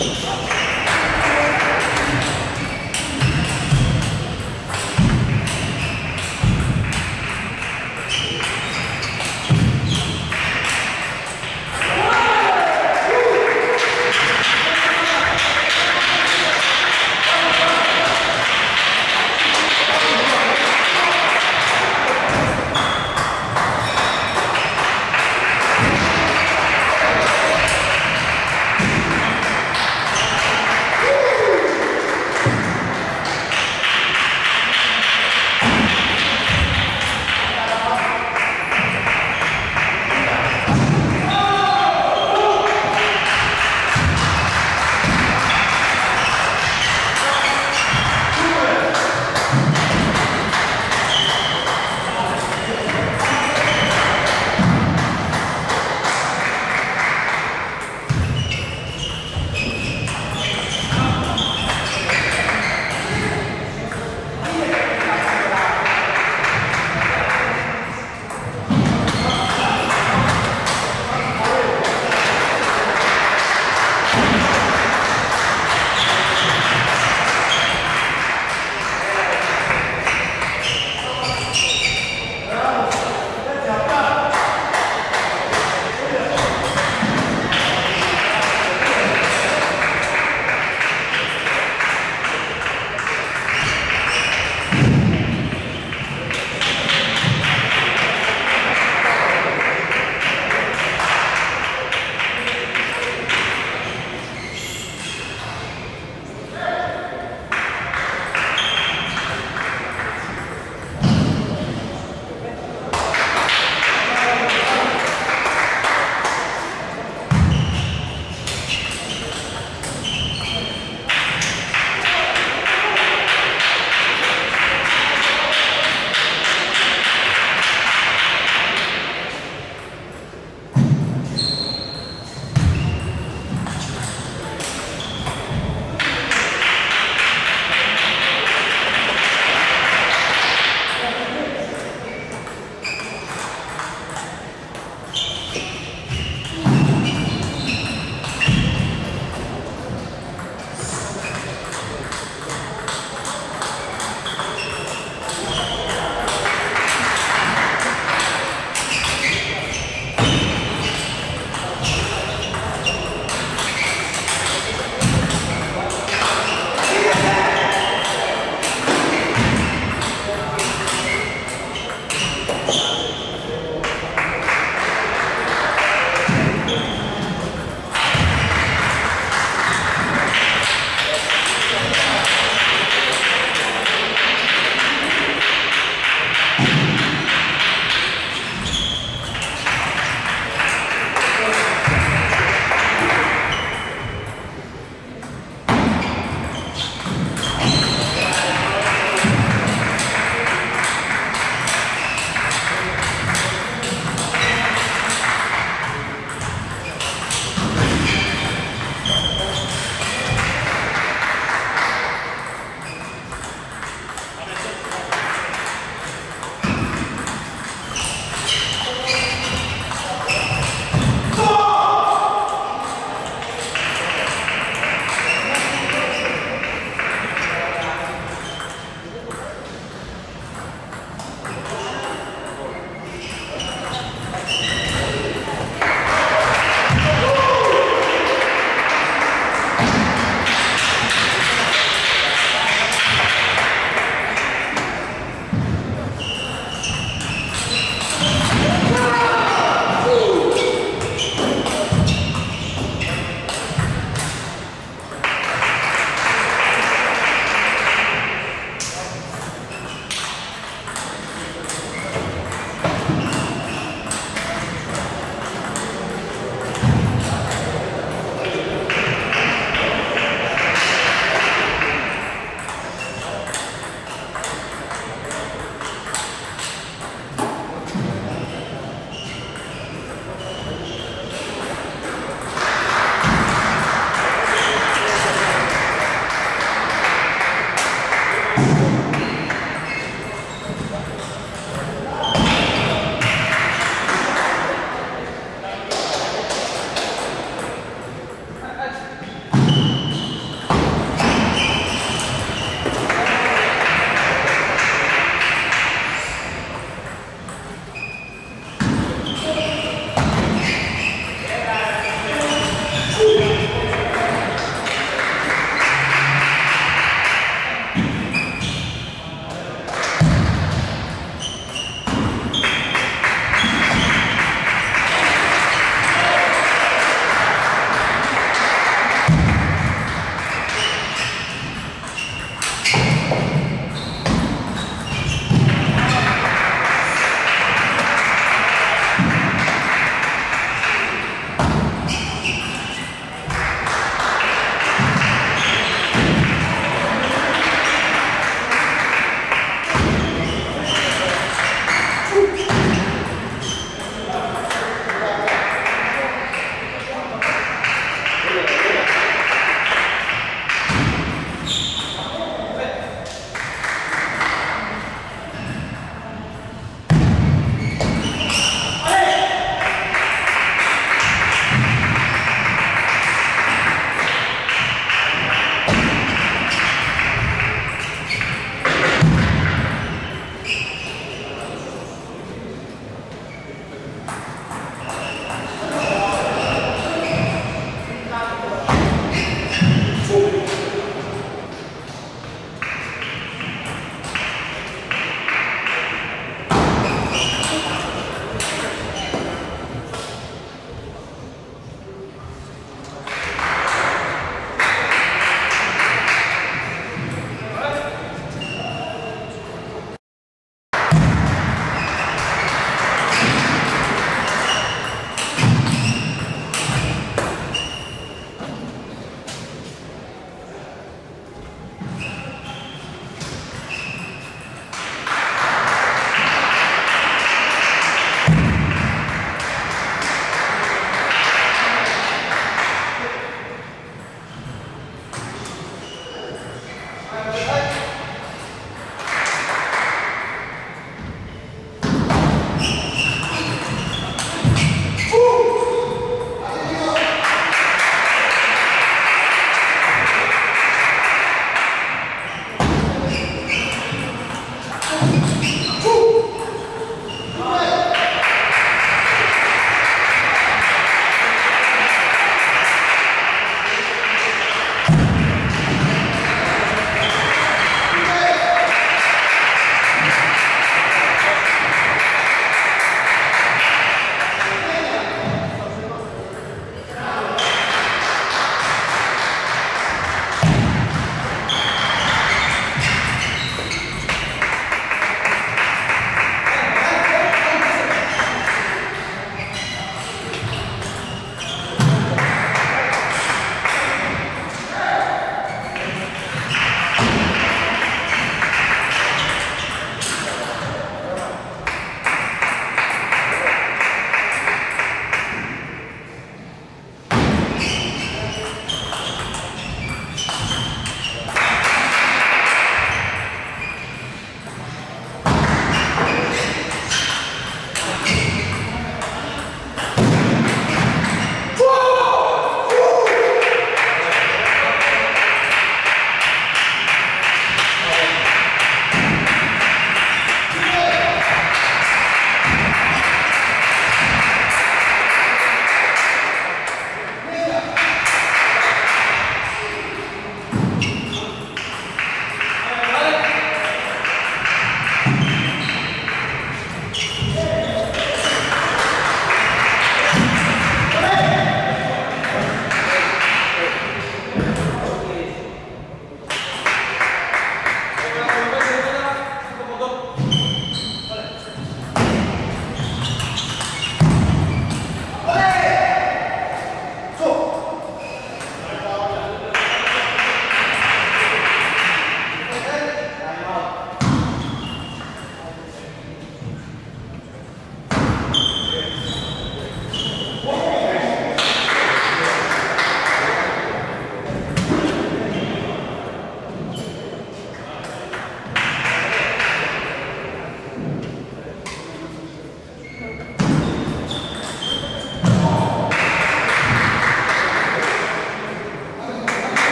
you